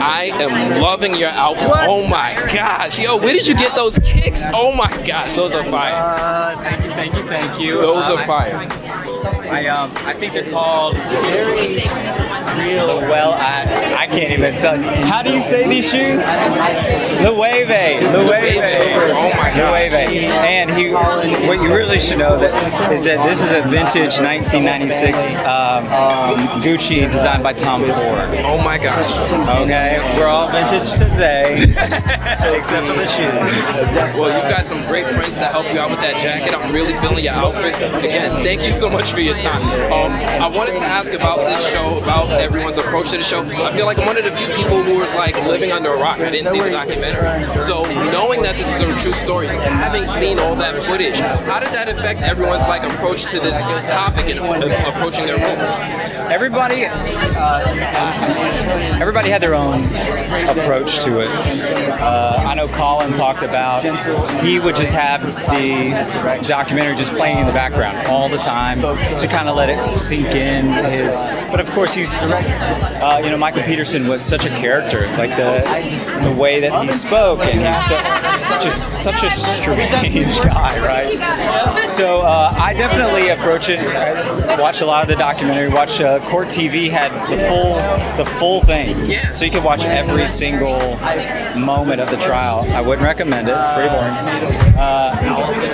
I am loving your outfit. Oh my gosh, yo, where did you get those kicks? Oh my gosh, those are fire. Uh, thank you, thank you, thank you. Those Um, are fire. I um I think they're called real well I I can't even tell you. How do you say these shoes? Loewe. Loewe. Oh my. Loewe. And he what you really should know that is that this is a vintage 1996 um, Gucci designed by Tom Ford. Oh my gosh. Okay, we're all vintage today, except for the shoes. Well, you've got some great friends to help you out with that jacket. I'm really feeling your outfit. Again, thank you so much for your time. Um, I wanted to ask about this show, about everyone's approach to the show. I feel like I'm one of the few people who was like living under a rock. I didn't see the documentary. So knowing that this is a true story, having seen all that footage, how did that affect everyone's like approach to this topic and uh, approaching their roles? Everybody, everybody had their own approach to it. Uh, I know Colin talked about he would just have the documentary just playing in the background all the time to kind of let it sink in. His, but of course he's, uh, you know, Michael Peterson was such a character, like the the way that he spoke, and he's so, just such a strange guy, right? So uh, I definitely approach it. I watch a lot of the documentary. Watch uh, Court TV had the full the full thing, so you could watch every single moment of the trial. I wouldn't recommend it. It's pretty boring. Uh,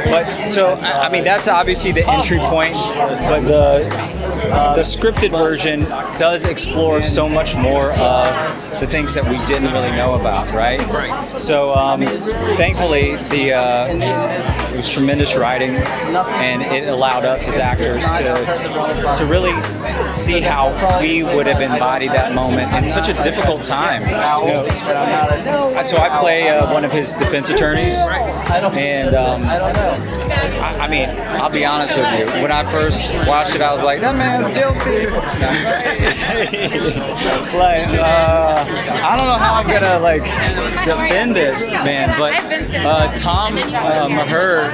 but so I I mean that's obviously the entry point, but the the scripted version does explore so much more of the things that we didn't really know about, right? So um, thankfully, the uh, it was tremendous writing, and it allowed us as actors to to really see how we would have embodied that moment in such a difficult time. You know, so I play uh, one of his defense attorneys, and um, I, I mean, I'll be honest with you. When I first watched it, I was like, "That guilty." like, uh, I don't know how I'm gonna like defend this man, but uh, Tom uh, Maher,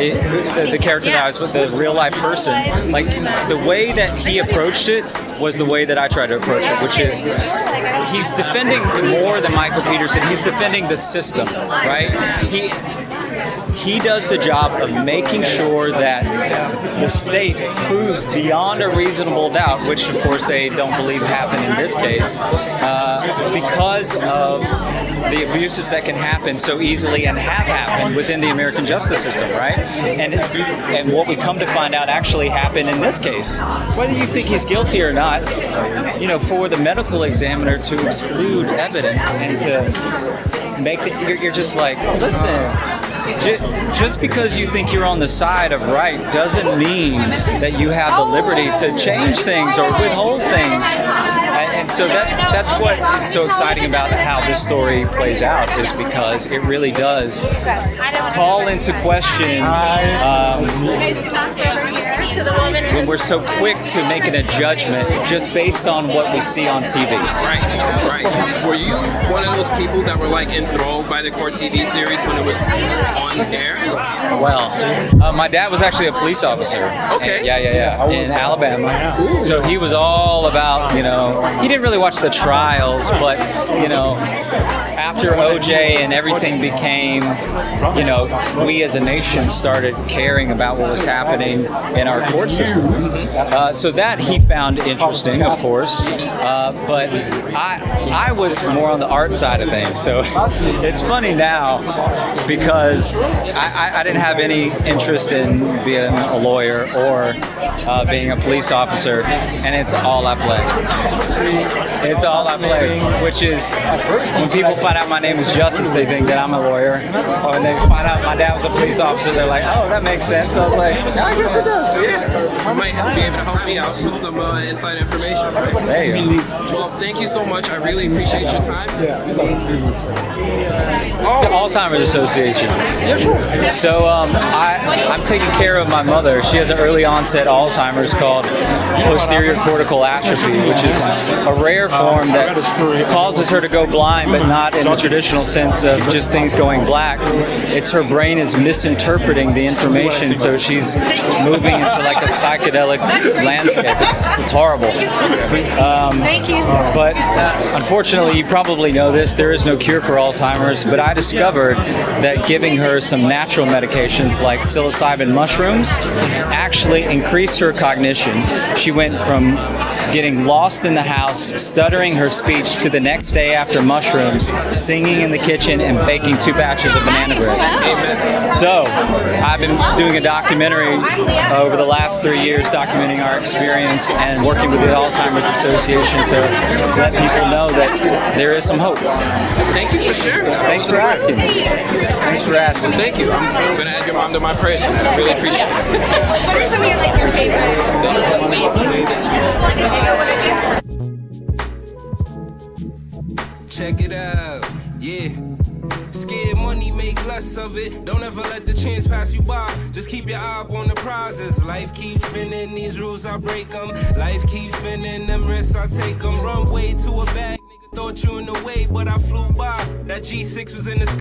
it- the, the character that I was with, the real life person, like the way that he approached it was the way that I tried to approach it, which is he's defending more than Michael Peterson. He's defending the system, right? He he does the job of making sure that the state proves beyond a reasonable doubt, which of course they don't believe happened in this case, uh, because of the abuses that can happen so easily and have happened within the American justice system, right? And and what we come to find out actually happened in this case. Whether you think he's guilty or not, you know, for the medical examiner to exclude evidence and to make it, you're, you're just like, listen. Ju- Just because you think you're on the side of right doesn't mean that you have the liberty to change things or withhold things. And, and so that that's what is so exciting about how this story plays out is because it really does call into question um, when we're so quick to making a judgment just based on what we see on TV. Right, right. Were you one of those people that were like enthralled by the Court TV series when it was on air? Well, uh, my dad was actually a police officer. Okay. Yeah, yeah, yeah. In Alabama. So he was all about, you know, he didn't really watch the trials, but, you know, after OJ and everything became, you know, we as a nation started caring about what was happening in our court system. Uh, so that he found interesting, of course. Uh, but I, I was more on the art side of things. So it's funny now because I, I, didn't have any interest in being a lawyer or uh, being a police officer, and it's all I play. It's all I play, which is when people find out my name is Justice, they think that I'm a lawyer. Or they find out my dad was a police officer, they're like, oh, that makes sense. I was like, yeah, I guess it does. Yeah. You might be able to help me out with some uh, inside information. There you go. Well, thank you so much. I really appreciate your time. It's the Alzheimer's Association. Yeah, sure. So um, I, I'm taking care of my mother. She has an early onset Alzheimer's called posterior cortical atrophy, which is a rare form that causes her to go blind, but not in the traditional sense of just things going black. It's her brain is misinterpreting the information, so she's moving into like a psychedelic landscape. It's, it's horrible. Um, Thank you. But unfortunately, you probably know this. There is no cure for Alzheimer's, but I discovered that giving her some natural medications like psilocybin mushrooms actually increased her cognition. She went from getting lost in the house, stuttering her speech, to the next day after mushrooms, singing in the kitchen and baking two batches of banana bread. So, I've been doing a documentary over the last three years documenting our experience and working with the Alzheimer's Association to let people know that there is some hope. Thank you for sharing that. Thanks for asking. Thanks for asking. Thank you. I'm going to add your mom to my prayers tonight. I really appreciate it. What are some of your, like, your favorite? Of it. Don't ever let the chance pass you by. Just keep your eye on the prizes. Life keeps spinning, these rules I break them. Life keeps spinning, them risks I take them. Run way to a bag, nigga thought you in the way, but I flew by. That G6 was in the